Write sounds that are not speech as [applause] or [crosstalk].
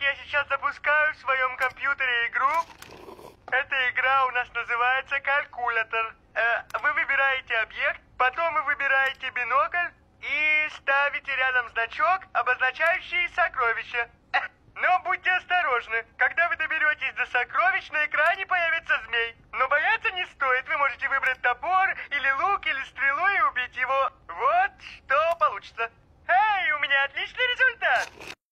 Я сейчас запускаю в своем компьютере игру. Эта игра у нас называется калькулятор. Э, вы выбираете объект, потом вы выбираете бинокль и ставите рядом значок, обозначающий сокровище. [laughs] Но будьте осторожны. Когда вы доберетесь до сокровищ, на экране появится змей. Но бояться не стоит. Вы можете выбрать топор, или лук, или стрелу и убить его. Вот что получится. Эй, у меня отличный результат.